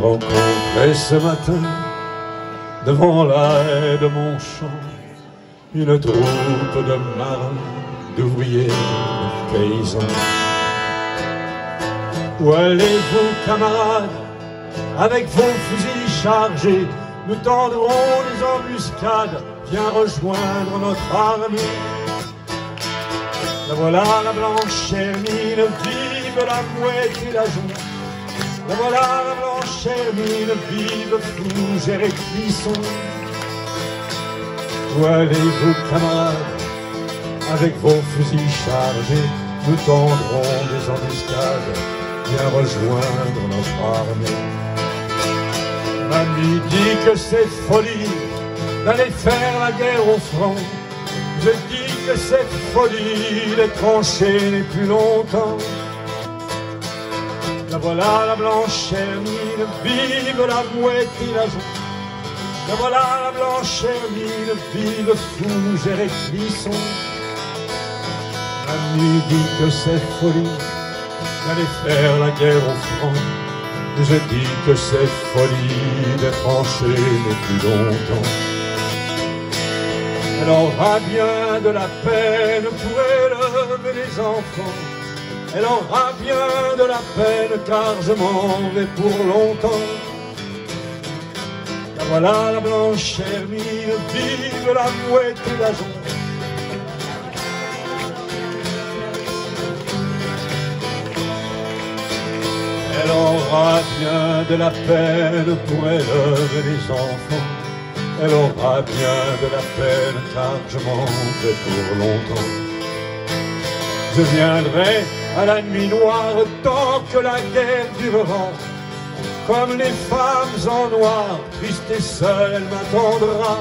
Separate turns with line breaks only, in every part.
Rencontré ce matin, devant la haie de mon champ, une troupe de marins, d'ouvriers, de paysans. Où allez-vous, camarades, avec vos fusils chargés Nous tendrons les embuscades, viens rejoindre notre armée. La voilà la blanche hermine, vive la mouette et la joie. La voilà la blanche hermine, vive fougère et cuisson. Où allez-vous, camarades, avec vos fusils chargés Nous tendrons des embuscades, viens rejoindre notre armée. Mamie dit que c'est folie d'aller faire la guerre au front. Je dis que c'est folie de trancher plus longtemps. La voilà la blanche hermine, vive la mouette et la. La voilà la blanche hermine, vive fougère et clisson. Mamie dit que c'est folie d'aller faire la guerre au front. Je dis que c'est folie trancher mais plus longtemps. Elle aura bien de la peine pour élever les enfants. Elle aura bien de la peine car je m'en vais pour longtemps. La voilà la blanche hermine, vive la mouette et la jonque. Elle aura bien de la peine pour élever les enfants. Elle aura bien de la peine car je m'en vais pour longtemps. Je viendrai à la nuit noire tant que la guerre durera. Comme les femmes en noir, triste et seule, elle m'attendra.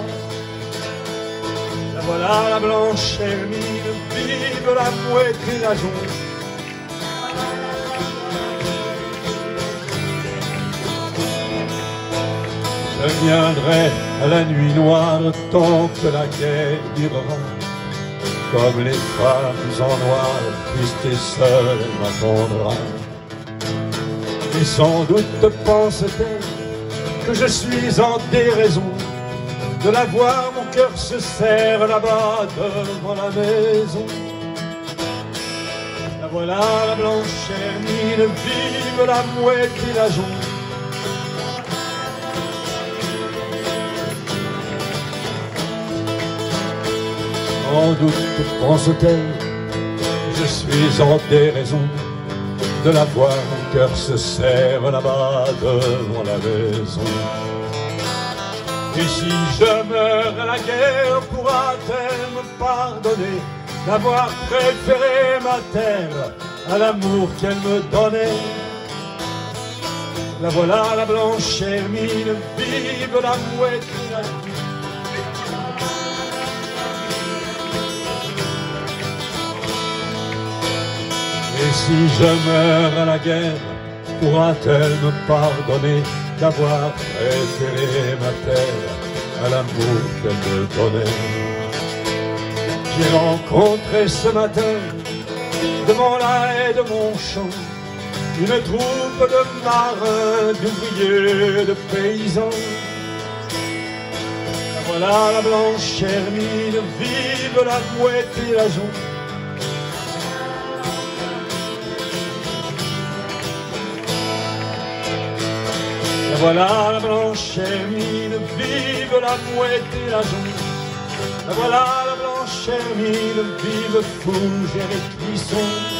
La voilà la blanche hermine, vive la mouette et la jonque. Je viendrai à la nuit noire tant que la guerre durera. Comme les femmes en noir, tristes et seules, elle m'attendra. Et sans doute pense-t-elle que je suis en déraison de la voir, mon cœur se serre là-bas devant la maison. La voilà la blanche hermine, vive la mouette et la jonque. Sans doute pense-t-elle Je suis en déraison De la voir, mon cœur se serre là-bas devant la maison. Et si je meurs à la guerre Pourra-t-elle me pardonner D'avoir préféré ma terre À l'amour qu'elle me donnait? La voilà la blanche hermine Vive la mouette et si je meurs à la guerre, pourra-t-elle me pardonner d'avoir préféré ma terre à l'amour qu'elle me donnait? J'ai rencontré ce matin, devant la haie de mon champ, une troupe de marins, d'ouvriers, de paysans. Voilà la blanche hermine, vive la mouette et la jonque. Voilà la blanche hermine, vive la mouette et la jonque. Voilà la blanche hermine, vive fougère et cuisson.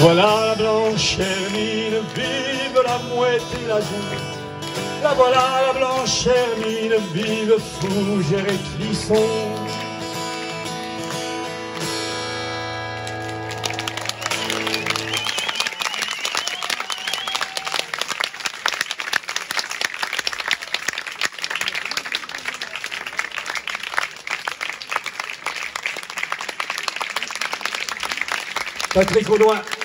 voilà la blanche hermine, vive la mouette et la joue. La voilà la blanche hermine, vive fougère et clisson. Patrick Audouin.